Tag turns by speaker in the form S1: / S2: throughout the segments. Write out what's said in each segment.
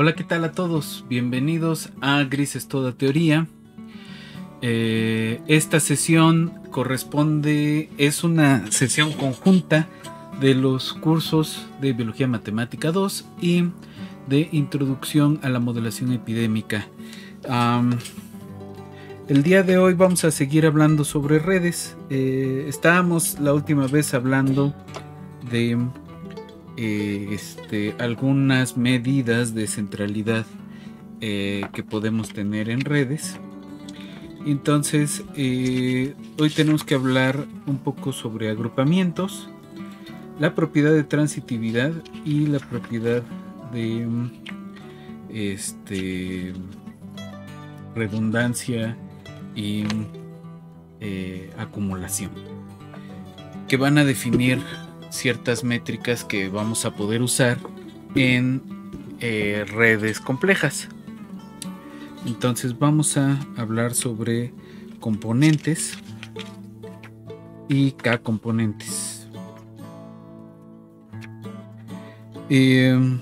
S1: Hola, ¿qué tal a todos? Bienvenidos a Grises Toda Teoría. Eh, esta sesión corresponde, es una sesión conjunta de los cursos de Biología Matemática 2 y de Introducción a la Modelación Epidémica. el día de hoy vamos a seguir hablando sobre redes. Eh, estábamos la última vez hablando de eh, este, algunas medidas de centralidad eh, que podemos tener en redes. Entonces, eh, hoy tenemos que hablar un poco sobre agrupamientos, la propiedad de transitividad y la propiedad de este, redundancia y acumulación, que van a definir ciertas métricas que vamos a poder usar en eh, redes complejas. Entonces vamos a hablar sobre componentes y K componentes. Em,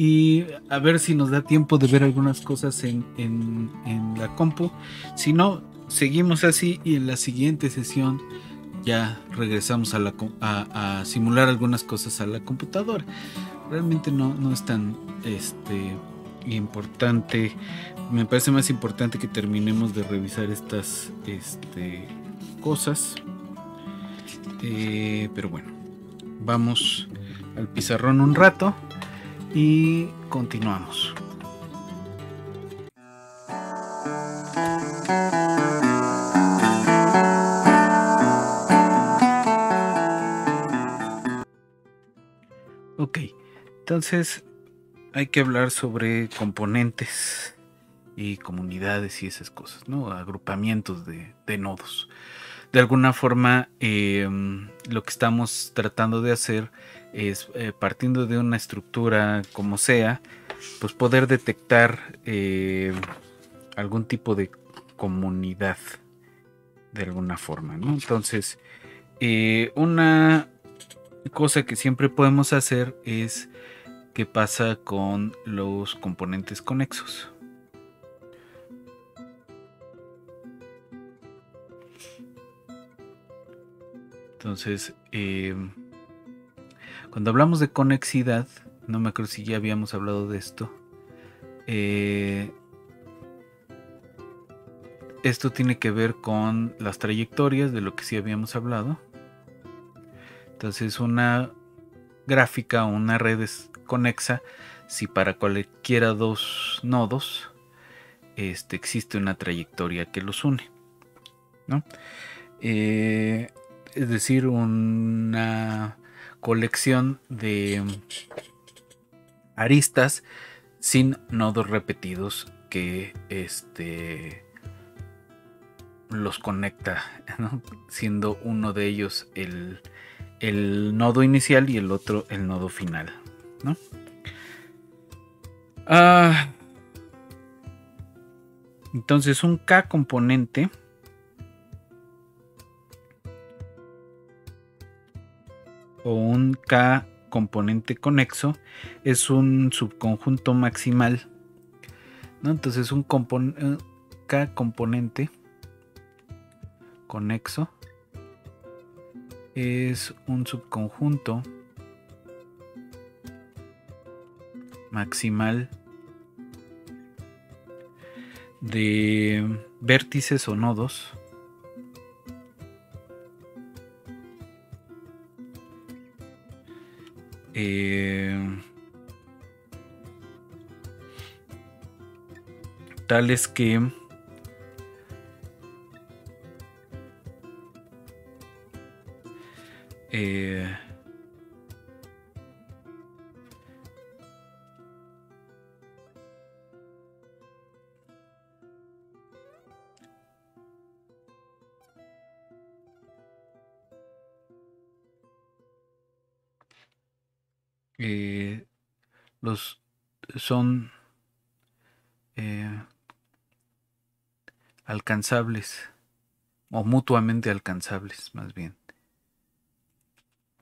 S1: y a ver si nos da tiempo de ver algunas cosas en, la compu. Si no, seguimos así y en la siguiente sesión ya regresamos a, la, a, simular algunas cosas a la computadora. Realmente no, no es tan este, importante. Me parece más importante que terminemos de revisar estas este, cosas. Eh, pero bueno, vamos al pizarrón un rato y continuamos. Ok, entonces hay que hablar sobre componentes y comunidades y esas cosas, ¿no? Agrupamientos de, nodos. De alguna forma, em, lo que estamos tratando de hacer es eh, partiendo de una estructura como sea, pues poder detectar eh, algún tipo de comunidad de alguna forma, ¿no? Entonces, eh, una cosa que siempre podemos hacer es qué pasa con los componentes conexos. Entonces, cuando hablamos de conexidad, no me acuerdo si ya habíamos hablado de esto. Eh, esto tiene que ver con las trayectorias de lo que sí habíamos hablado. Entonces una gráfica o una red es conexa si para cualquiera dos nodos este, existe una trayectoria que los une. ¿no? Eh, es decir, una colección de aristas sin nodos repetidos que este los conecta, siendo uno de ellos el, nodo inicial y el otro el nodo final. Ah, entonces un K componente o un K componente conexo es un subconjunto maximal. Entonces un eh, K componente conexo es un subconjunto maximal de vértices o nodos Eh, tales que son eh, alcanzables o mutuamente alcanzables más bien.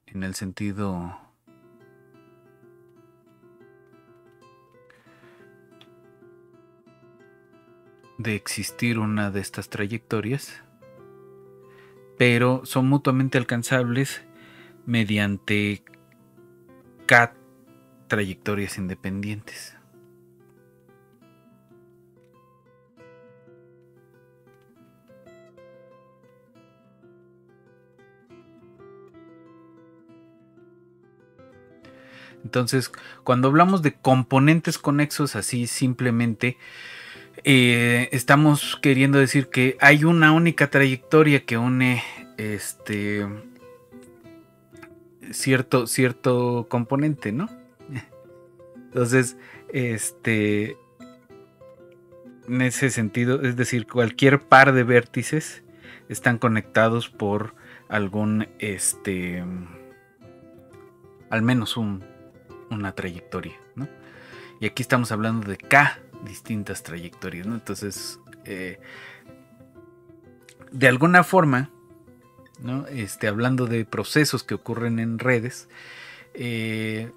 S1: en el sentido de existir una de estas trayectorias, pero son mutuamente alcanzables mediante K trayectorias independientes. Entonces, cuando hablamos de componentes conexos así simplemente, eh, estamos queriendo decir que hay una única trayectoria que une este cierto, cierto componente, ¿no? Entonces, este en ese sentido, es decir, cualquier par de vértices están conectados por algún este al menos un, una trayectoria, ¿no? Y aquí estamos hablando de K distintas trayectorias, ¿no? Entonces, eh, de alguna forma, ¿no? Este, hablando de procesos que ocurren en redes, eh,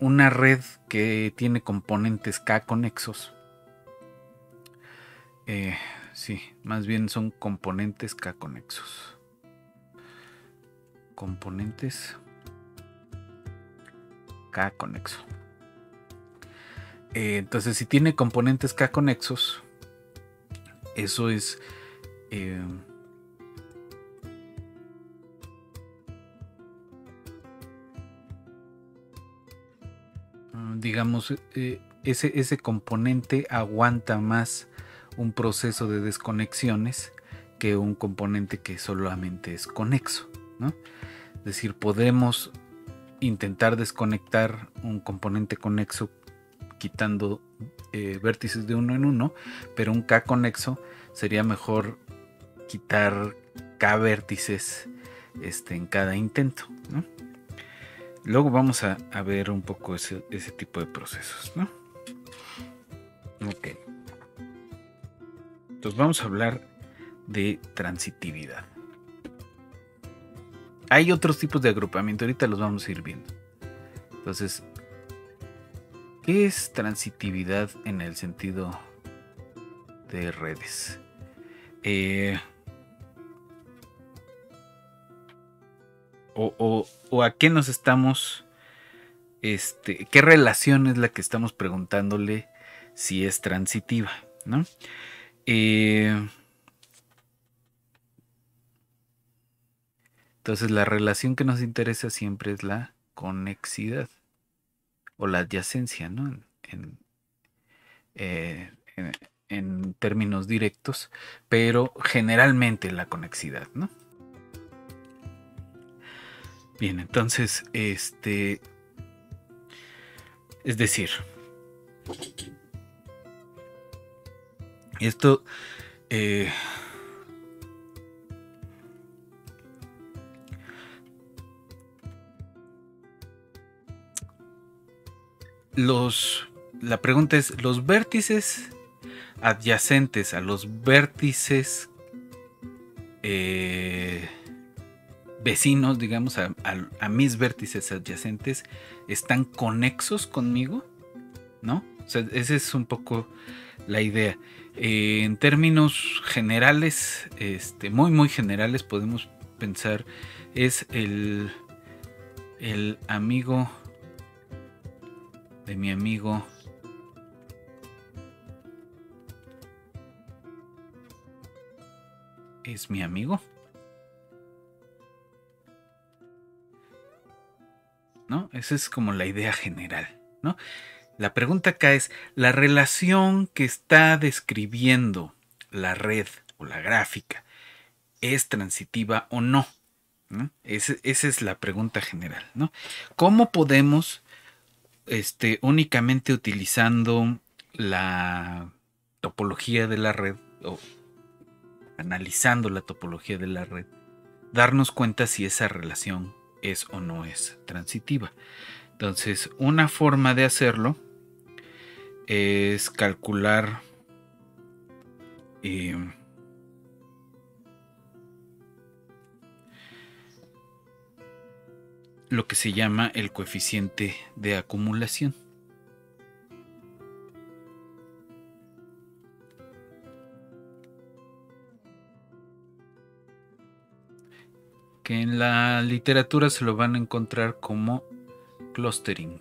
S1: una red que tiene componentes K conexos, eh, sí, más bien son componentes K conexos. Componentes Conexo. Eh, entonces, si tiene componentes K conexos, eso es... Eh, digamos, eh, ese, ese, componente aguanta más un proceso de desconexiones que un componente que solamente es conexo. Es decir, podemos intentar desconectar un componente conexo quitando eh, vértices de uno en uno, pero un K conexo sería mejor quitar K vértices este, en cada intento. Luego vamos a, ver un poco ese, tipo de procesos. ¿no? Ok. Entonces vamos a hablar de transitividad. Hay otros tipos de agrupamiento, ahorita los vamos a ir viendo. Entonces, ¿Qué es transitividad en el sentido de redes? Eh, o, a qué nos estamos, este, qué relación es la que estamos preguntándole si es transitiva, ¿no? Eh, entonces la relación que nos interesa siempre es la conexidad o la adyacencia, ¿no? Eh, en, términos directos, pero generalmente la conexidad, ¿no? Bien, entonces, este, es decir, esto eh, los, la pregunta es, los vértices adyacentes a los vértices eh, vecinos, digamos, a, mis vértices adyacentes, están conexos conmigo, ¿no? O sea, esa es un poco la idea. Eh, en términos generales, este, muy, muy generales, podemos pensar, es el, el amigo de mi amigo es mi amigo. ¿No? Esa es como la idea general, ¿no? La pregunta acá es, ¿la relación que está describiendo la red o la gráfica es transitiva o no? esa es la pregunta general, ¿no? ¿Cómo podemos este, únicamente utilizando la topología de la red o analizando la topología de la red, darnos cuenta si esa relación es o no es transitiva. Entonces, una forma de hacerlo es calcular eh, lo que se llama el coeficiente de acumulación. que en la literatura se lo van a encontrar como clustering.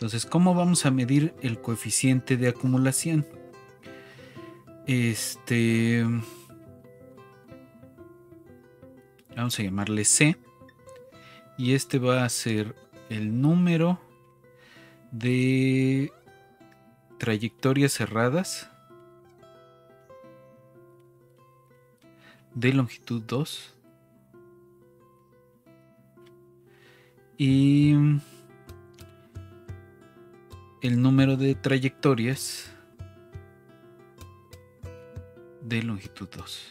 S1: Entonces, ¿cómo vamos a medir el coeficiente de acumulación? Este. Vamos a llamarle C. Y este va a ser el número de trayectorias cerradas de longitud 2 y el número de trayectorias de longitud 2.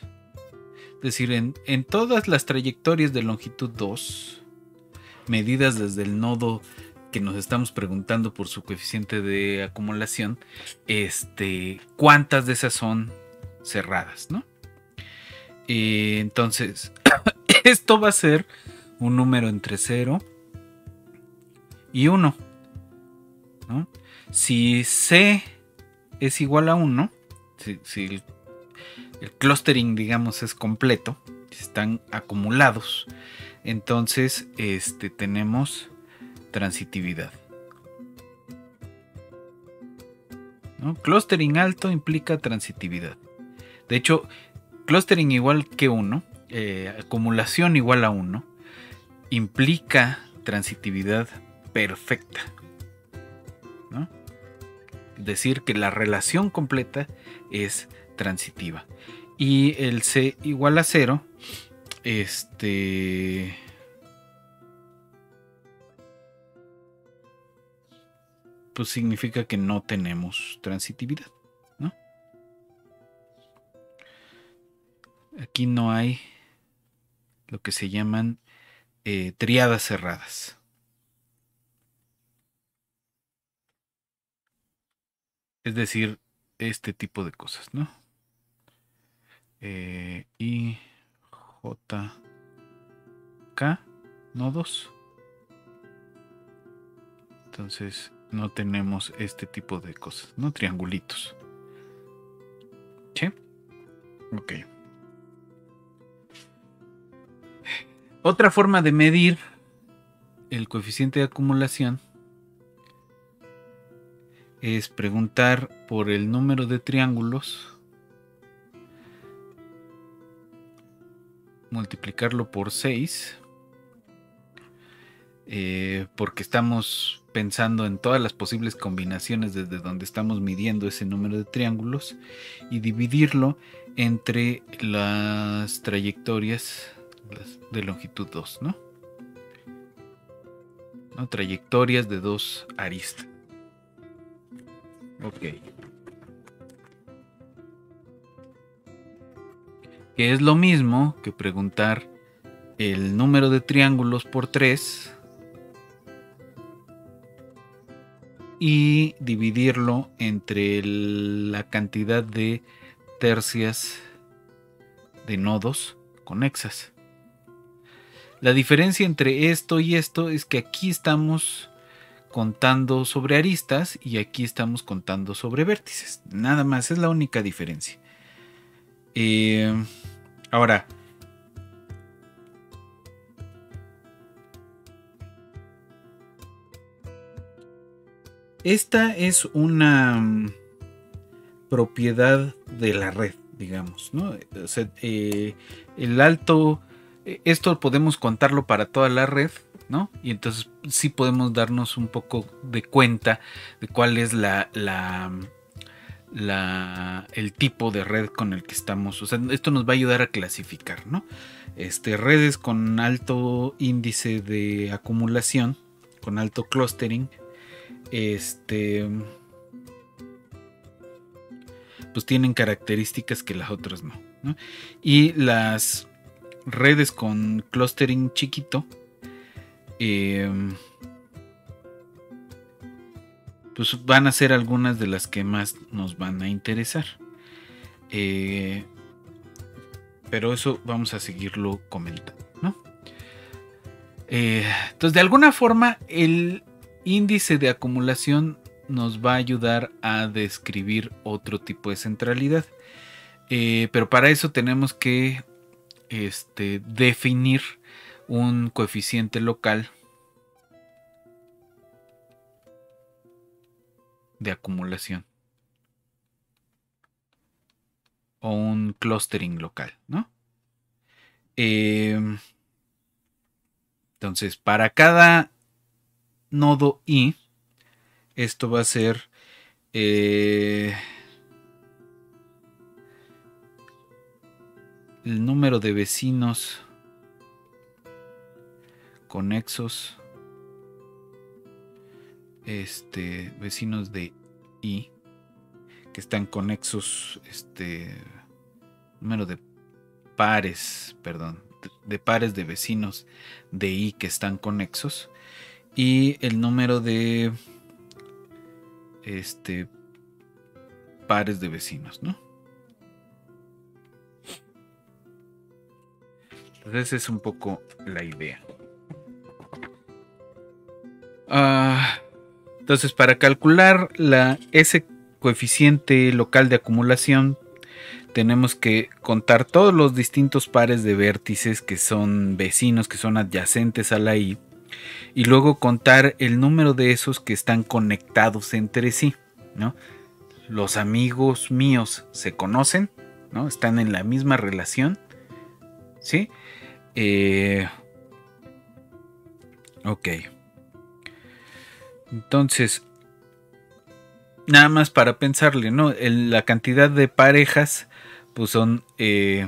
S1: Es decir, en, en, todas las trayectorias de longitud 2, medidas desde el nodo que nos estamos preguntando por su coeficiente de acumulación, este, cuántas de esas son cerradas, ¿no? Eh, entonces, esto va a ser un número entre 0 y 1. Si C es igual a 1, si, el, clustering, digamos, es completo, están acumulados, entonces este, tenemos transitividad. Clustering alto implica transitividad. De hecho, clustering igual que 1, eh, acumulación igual a 1, implica transitividad perfecta decir que la relación completa es transitiva. Y el C igual a 0, este... Pues significa que no tenemos transitividad. ¿no? Aquí no hay lo que se llaman eh, triadas cerradas. Es decir, este tipo de cosas, ¿no? Eh, y J K nodos. Entonces no tenemos este tipo de cosas, ¿no? Triangulitos. ¿Sí? Ok. Otra forma de medir el coeficiente de acumulación es preguntar por el número de triángulos, multiplicarlo por 6, eh, porque estamos pensando en todas las posibles combinaciones desde donde estamos midiendo ese número de triángulos y dividirlo entre las trayectorias de longitud 2, ¿no? ¿no? Trayectorias de dos aristas. Ok. Que es lo mismo que preguntar el número de triángulos por 3 y dividirlo entre la cantidad de tercias de nodos conexas. La diferencia entre esto y esto es que aquí estamos contando sobre aristas y aquí estamos contando sobre vértices. Nada más, es la única diferencia. Eh, ahora, esta es una mm, propiedad de la red, digamos, ¿no? Eh, el alto, eh, esto podemos contarlo para toda la red, y entonces sí podemos darnos un poco de cuenta de cuál es la, la, el tipo de red con el que estamos. O sea, esto nos va a ayudar a clasificar, ¿no? Este, redes con alto índice de acumulación, con alto clustering, este, pues tienen características que las otras no. Y las redes con clustering chiquito, em, pues van a ser algunas de las que más nos van a interesar. Eh, pero eso vamos a seguirlo comentando. Eh, entonces, de alguna forma, el índice de acumulación nos va a ayudar a describir otro tipo de centralidad. Eh, pero para eso tenemos que este, definir un coeficiente local de acumulación o un clustering local, ¿no? Em, entonces, para cada nodo i, esto va a ser eh, el número de vecinos conexos este vecinos de i que están conexos este número de pares perdón de pares de vecinos de i que están conexos y el número de este pares de vecinos, ¿no? Entonces es un poco la idea. Entonces para calcular la, ese coeficiente local de acumulación tenemos que contar todos los distintos pares de vértices que son vecinos, que son adyacentes a la I y luego contar el número de esos que están conectados entre sí, ¿no? Los amigos míos se conocen, ¿no? Están en la misma relación, ¿sí? Eh, ok. Entonces, nada más para pensarle, ¿no? la cantidad de parejas, pues son... Eh,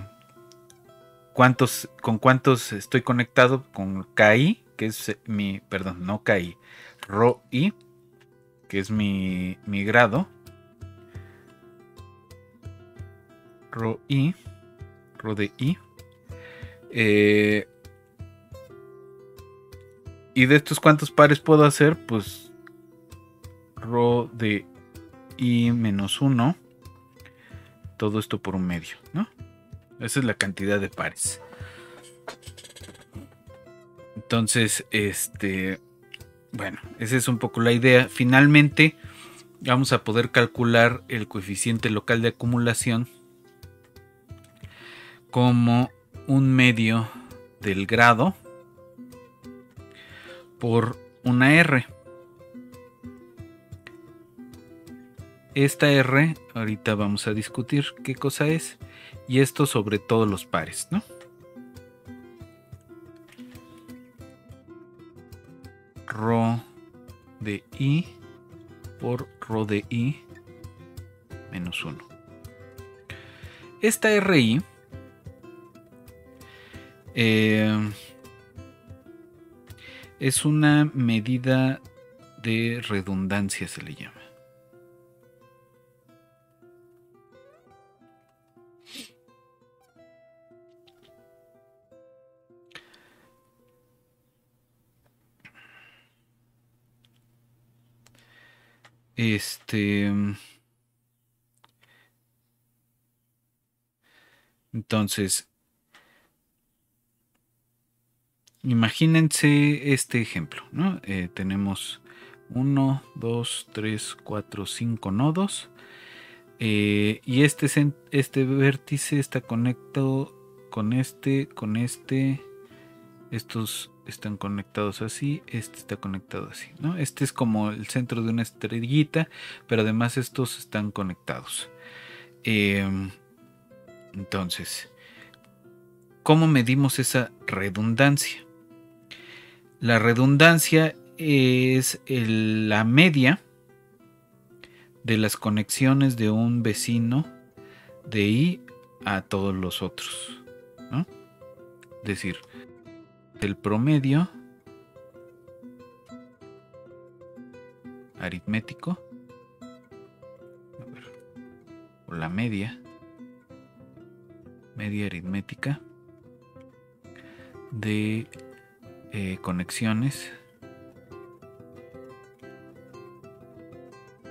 S1: ¿cuántos, ¿Con cuántos estoy conectado? Con KI, que es mi, perdón, no KI, Rho I, que es mi, mi grado. Rho I, Rho de I. Eh, y de estos cuántos pares puedo hacer, pues Rho de I menos 1. Todo esto por un medio, ¿no? Esa es la cantidad de pares. Entonces, este, bueno, esa es un poco la idea. Finalmente, vamos a poder calcular el coeficiente local de acumulación como un medio del grado por una R. Esta R, ahorita vamos a discutir qué cosa es, y esto sobre todos los pares, ¿no? rho de i por rho de i menos 1. Esta RI eh, es una medida de redundancia, se le llama. Este. Entonces, imagínense este ejemplo, ¿no? Eh, tenemos 1, 2, 3, 4, 5 nodos. Eh, y este, este vértice está conectado con este, con este. Estos están conectados así, este está conectado así, ¿no? Este es como el centro de una estrellita, pero además estos están conectados. Em, entonces, ¿cómo medimos esa redundancia? La redundancia es la media de las conexiones de un vecino de I a todos los otros, ¿no? Es decir, el promedio aritmético. o la media, media aritmética de eh, conexiones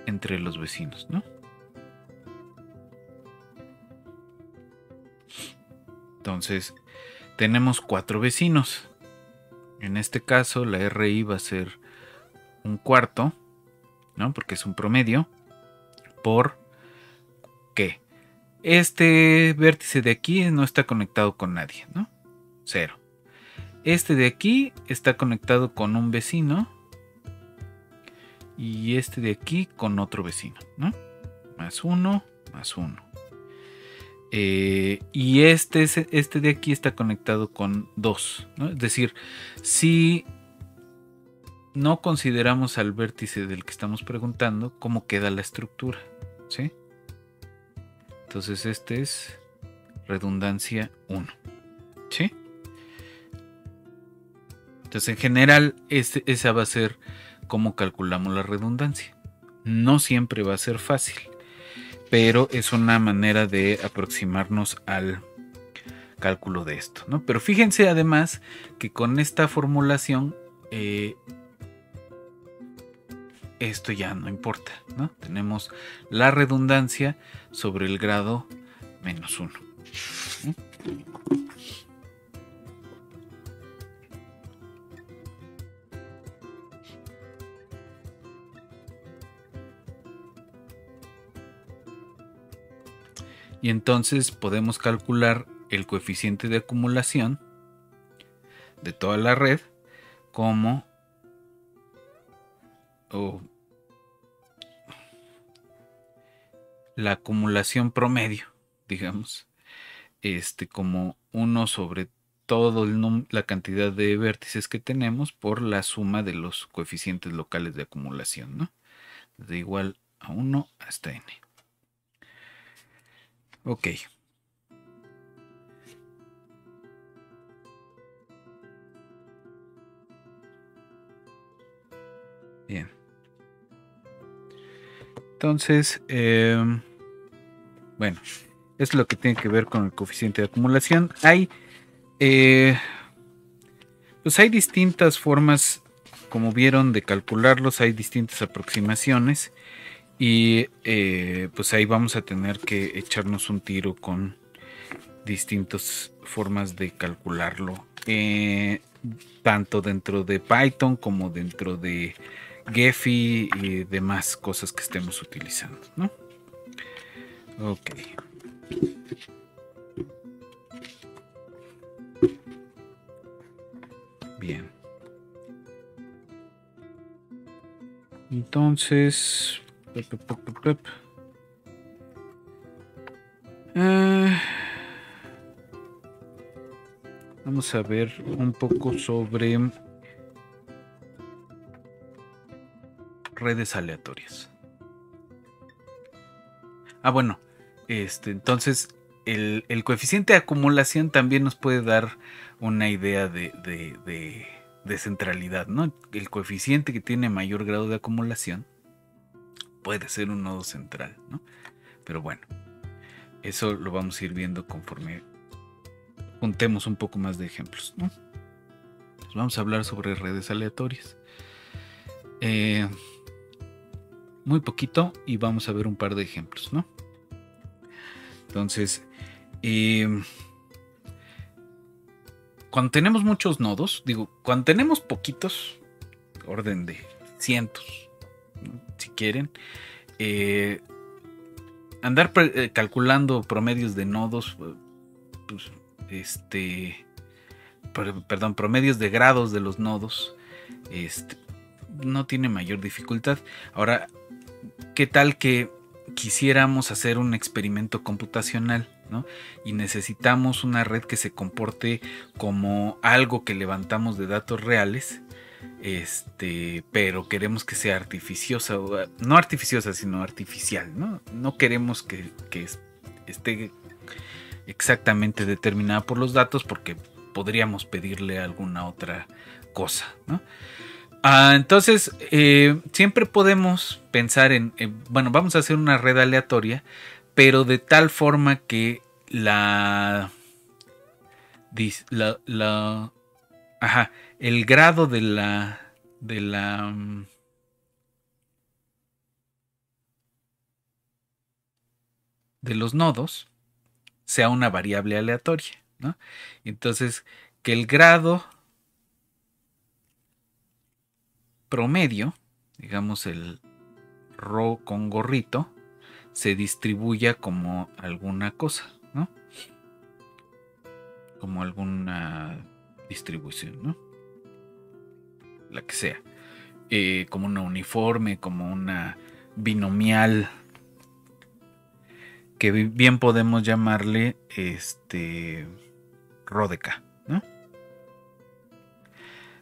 S1: entre los vecinos, ¿no? Entonces, tenemos cuatro vecinos. En este caso, la RI va a ser un cuarto, ¿no? Porque es un promedio. Por qué? Este vértice de aquí no está conectado con nadie, ¿no? Cero. Este de aquí está conectado con un vecino. Y este de aquí con otro vecino, ¿no? Más uno, más uno. Eh, y este, este de aquí está conectado con dos. Es decir, si no consideramos al vértice del que estamos preguntando, ¿cómo queda la estructura? ¿Sí? Entonces este es redundancia 1. ¿Sí? Entonces en general este, esa va a ser cómo calculamos la redundancia. No siempre va a ser fácil pero es una manera de aproximarnos al cálculo de esto. ¿no? Pero fíjense además que con esta formulación eh, esto ya no importa. ¿no? Tenemos la redundancia sobre el grado menos 1. Y entonces podemos calcular el coeficiente de acumulación de toda la red como la acumulación promedio, digamos, este como 1 sobre toda la cantidad de vértices que tenemos por la suma de los coeficientes locales de acumulación, ¿no? De igual a 1 hasta n. Ok. Bien. Entonces, em, bueno, es lo que tiene que ver con el coeficiente de acumulación. Hay, eh, pues hay distintas formas, como vieron, de calcularlos. Hay distintas aproximaciones. Y eh, pues ahí vamos a tener que echarnos un tiro con distintas formas de calcularlo. Eh, tanto dentro de Python como dentro de Gephi y demás cosas que estemos utilizando. ¿no? Ok. Bien. Entonces, Ah. vamos a ver un poco sobre redes aleatorias. Ah, bueno, este, entonces el, coeficiente de acumulación también nos puede dar una idea de, de centralidad, ¿no? El coeficiente que tiene mayor grado de acumulación puede ser un nodo central, ¿no? Pero bueno, eso lo vamos a ir viendo conforme juntemos un poco más de ejemplos, ¿no? vamos a hablar sobre redes aleatorias. Eh, muy poquito y vamos a ver un par de ejemplos, ¿no? Entonces, eh, cuando tenemos muchos nodos, digo, cuando tenemos poquitos, orden de cientos, si quieren. Eh, andar eh, calculando promedios de nodos, pues, este, perdón, promedios de grados de los nodos, este, no tiene mayor dificultad. Ahora, ¿qué tal que quisiéramos hacer un experimento computacional? Y necesitamos una red que se comporte como algo que levantamos de datos reales este, pero queremos que sea artificiosa, no artificiosa, sino artificial, ¿no? No queremos que, esté exactamente determinada por los datos porque podríamos pedirle alguna otra cosa. Ah, entonces, eh, siempre podemos pensar en, bueno, vamos a hacer una red aleatoria, pero de tal forma que la, la, la ajá, el grado de la de la mm, de los nodos sea una variable aleatoria, ¿no? Entonces, que el grado promedio, digamos el ro con gorrito, se distribuya como alguna cosa, ¿no? Como alguna distribución, ¿no? La que sea. Eh, como una uniforme, como una binomial, que bien podemos llamarle este Rodeca, ¿no?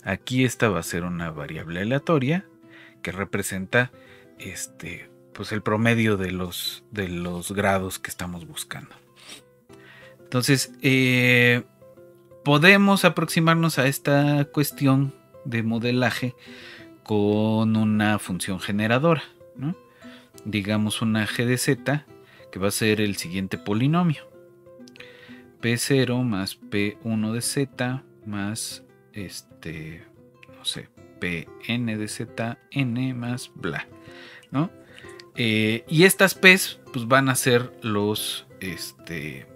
S1: Aquí esta va a ser una variable aleatoria que representa este pues el promedio de los, de los grados que estamos buscando. Entonces, eh, podemos aproximarnos a esta cuestión de modelaje con una función generadora, digamos una g de z que va a ser el siguiente polinomio. P0 más P1 de Z más este, no sé, Pn de Z, N más bla, ¿no? Eh, y estas P's pues van a ser los este,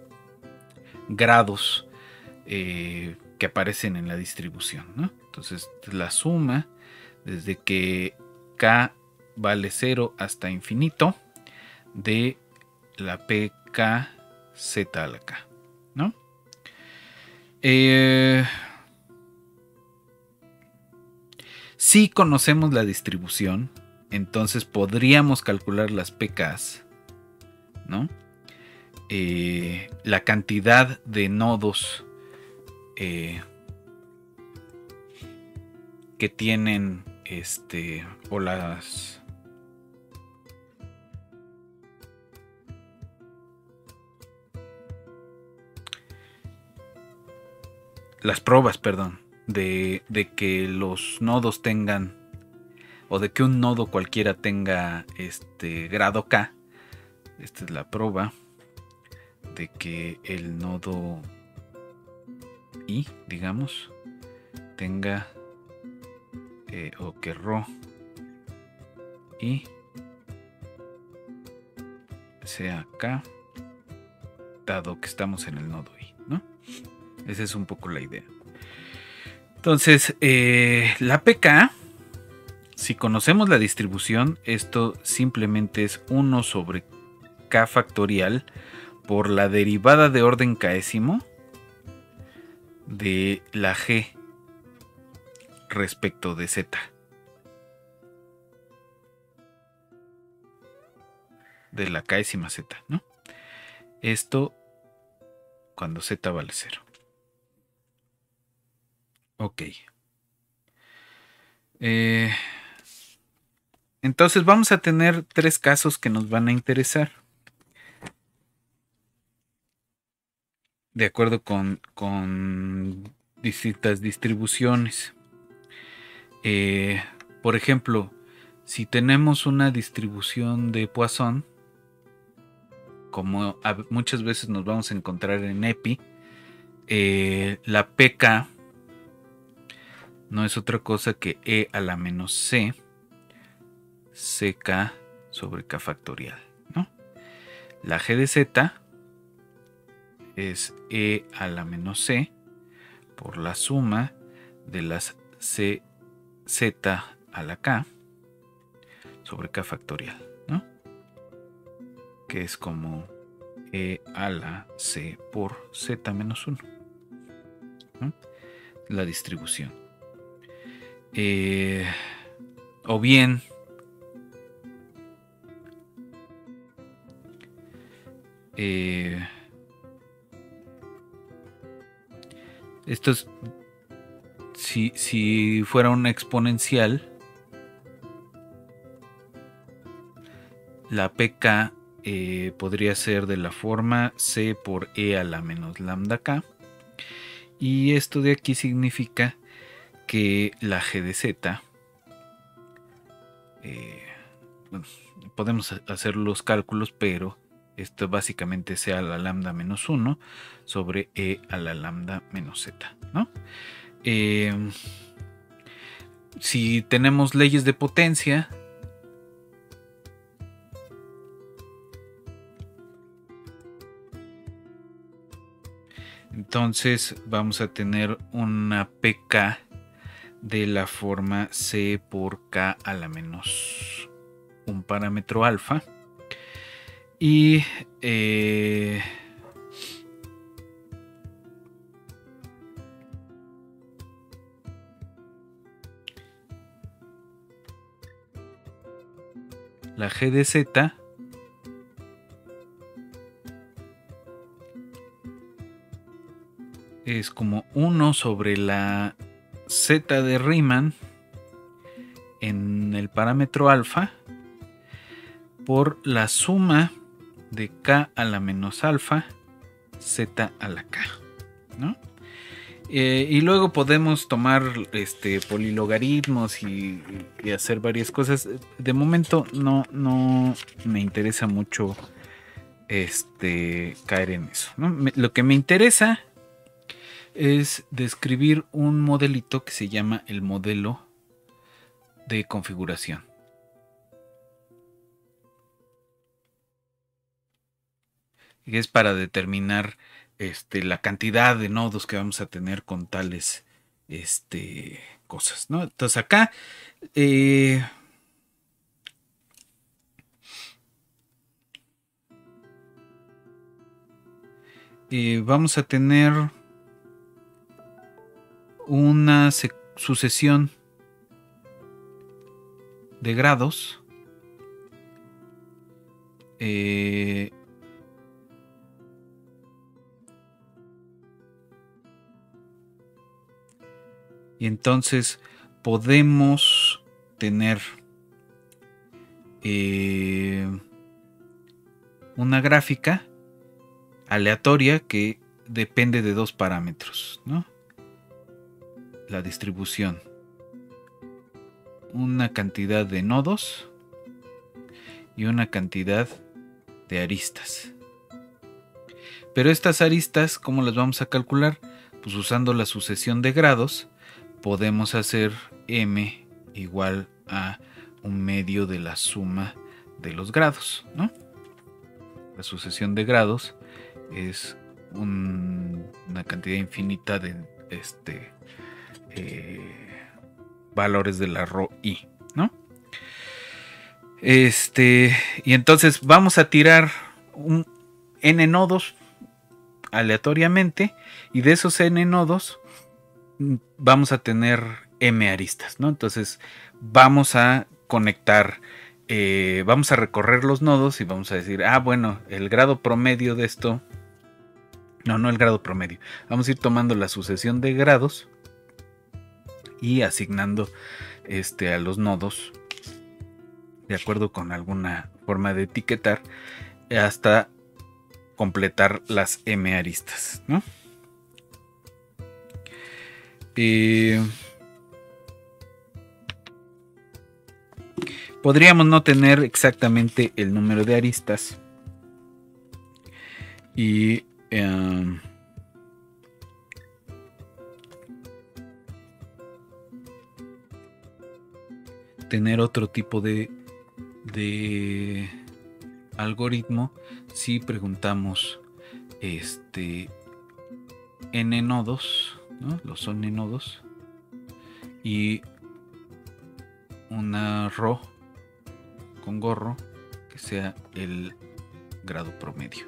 S1: grados eh, que aparecen en la distribución. ¿no? Entonces la suma desde que K vale 0 hasta infinito de la PK Z a la K. ¿no? Eh, si conocemos la distribución, entonces podríamos calcular las PKs, ¿no? Eh, la cantidad de nodos eh, que tienen este o las las pruebas, perdón, de, de que los nodos tengan o de que un nodo cualquiera tenga este grado K. Esta es la prueba de que el nodo I, digamos, tenga o que Rho I sea K, dado que estamos en el nodo I, ¿no? Esa es un poco la idea. Entonces, eh, la PK si conocemos la distribución, esto simplemente es 1 sobre k factorial por la derivada de orden késimo de la g respecto de z. De la késima z, ¿no? Esto cuando z vale 0. Ok. Eh, entonces vamos a tener tres casos que nos van a interesar. De acuerdo con, distintas distribuciones. Eh, por ejemplo, si tenemos una distribución de Poisson, como muchas veces nos vamos a encontrar en EPI, eh, la PK no es otra cosa que E a la menos C CK sobre K factorial. ¿no? La G de Z es E a la menos C por la suma de las C Z a la K sobre K factorial. ¿no? Que es como E a la C por Z menos 1. La distribución. Eh, o bien Eh, esto si, fuera una exponencial, la pk eh, podría ser de la forma c por e a la menos lambda k. Y esto de aquí significa que la g de z, eh, podemos hacer los cálculos, pero Esto básicamente sea la lambda menos 1 sobre E a la lambda menos Z. ¿no? Em, si tenemos leyes de potencia, entonces vamos a tener una pk de la forma c por k a la menos un parámetro alfa. Y eh, la g de z es como 1 sobre la z de Riemann en el parámetro alfa por la suma de k a la menos alfa z a la k. ¿no? Eh, y luego podemos tomar este, polilogaritmos y, hacer varias cosas. De momento no, no me interesa mucho este, caer en eso. lo que me interesa es describir un modelito que se llama el modelo de configuración. Y es para determinar este, la cantidad de nodos que vamos a tener con tales este, cosas. ¿no? Entonces acá eh, eh, vamos a tener una sucesión de grados eh, y entonces podemos tener eh, una gráfica aleatoria que depende de dos parámetros, ¿no? La distribución, una cantidad de nodos y una cantidad de aristas. Pero estas aristas, ¿cómo las vamos a calcular? Pues usando la sucesión de grados podemos hacer m igual a un medio de la suma de los grados, ¿no? La sucesión de grados es una cantidad infinita de este, eh, valores de la rho i, ¿no? Este, y entonces vamos a tirar un n nodos aleatoriamente y de esos n nodos vamos a tener m aristas, ¿no? Entonces vamos a conectar, eh, vamos a recorrer los nodos y vamos a decir, ah, bueno, el grado promedio de esto, no, no el grado promedio, vamos a ir tomando la sucesión de grados y asignando este, a los nodos de acuerdo con alguna forma de etiquetar hasta completar las m aristas, ¿no? Eh, podríamos no tener exactamente el número de aristas. Y em, tener otro tipo de, de algoritmo si preguntamos este n nodos los son nodos y una ro con gorro que sea el grado promedio.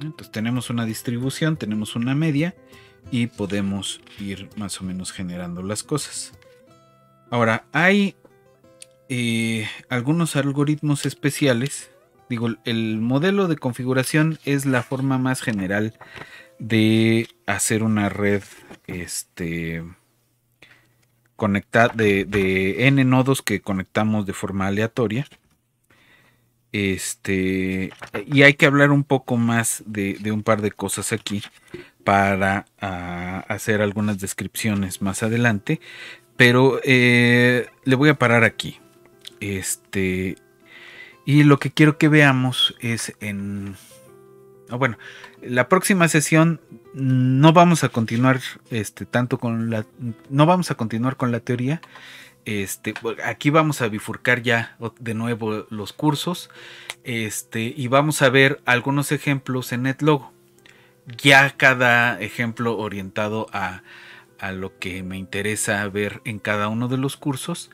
S1: Entonces tenemos una distribución, tenemos una media y podemos ir más o menos generando las cosas. Ahora, hay eh, algunos algoritmos especiales digo, el modelo de configuración es la forma más general de hacer una red este, conectada de, n nodos que conectamos de forma aleatoria. Este, y hay que hablar un poco más de, un par de cosas aquí para ah, hacer algunas descripciones más adelante. Pero eh, le voy a parar aquí. Este, Y lo que quiero que veamos es en... Ah, bueno, la próxima sesión no vamos a continuar este, tanto con la... No vamos a continuar con la teoría. Este, aquí vamos a bifurcar ya de nuevo los cursos. Este, y vamos a ver algunos ejemplos en NetLogo. Ya cada ejemplo orientado a, a lo que me interesa ver en cada uno de los cursos.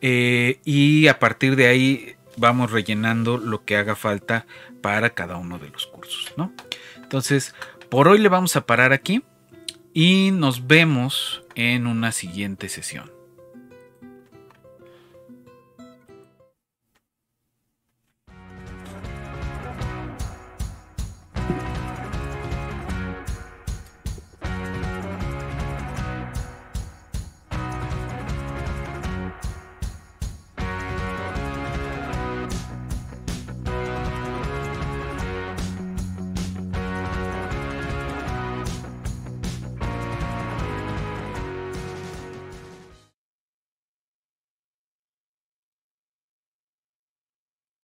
S1: Eh, y a partir de ahí vamos rellenando lo que haga falta para cada uno de los cursos, ¿no? Entonces, por hoy le vamos a parar aquí y nos vemos en una siguiente sesión.